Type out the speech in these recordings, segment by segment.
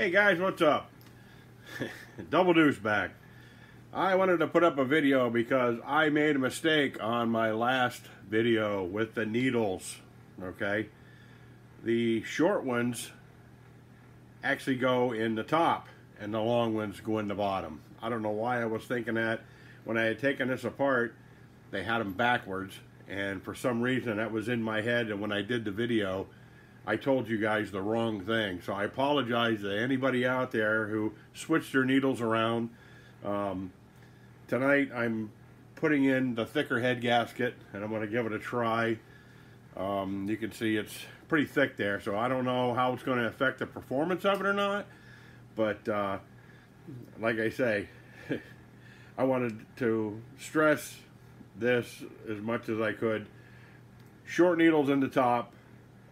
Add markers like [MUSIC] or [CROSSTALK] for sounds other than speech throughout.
Hey guys, what's up? [LAUGHS] Double Deuce back. I wanted to put up a video because I made a mistake on my last video with the needles, okay? The short ones actually go in the top and the long ones go in the bottom. I don't know why I was thinking that. When I had taken this apart, they had them backwards and for some reason that was in my head and when I did the video, I told you guys the wrong thing. So I apologize to anybody out there who switched their needles around. Um, tonight I'm putting in the thicker head gasket and I'm going to give it a try. Um, you can see it's pretty thick there, so I don't know how it's going to affect the performance of it or not. But uh, like I say, [LAUGHS] I wanted to stress this as much as I could. Short needles in the top,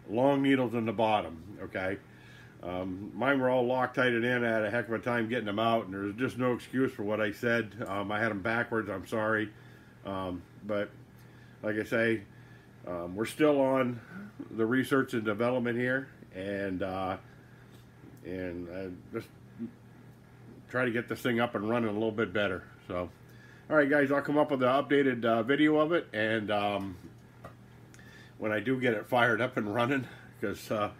long needles in the bottom, okay? Um, mine were all Loctited in. I had a heck of a time getting them out, and there's just no excuse for what I said. Um, I had them backwards. I'm sorry. Um, but like I say, um, we're still on the research and development here, and uh, and uh, just try to get this thing up and running a little bit better. So, all right, guys, I'll come up with an updated uh, video of it, and um, when I do get it fired up and running because uh,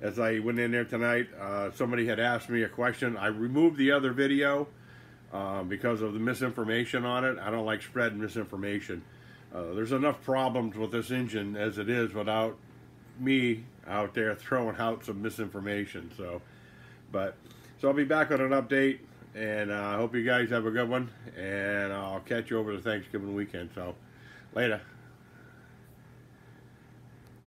as I went in there tonight, uh, somebody had asked me a question. I removed the other video uh, because of the misinformation on it. I don't like spreading misinformation. Uh, there's enough problems with this engine as it is without me out there throwing out some misinformation. So, but so I'll be back on an update, and uh, I hope you guys have a good one. And I'll catch you over the Thanksgiving weekend. So, later.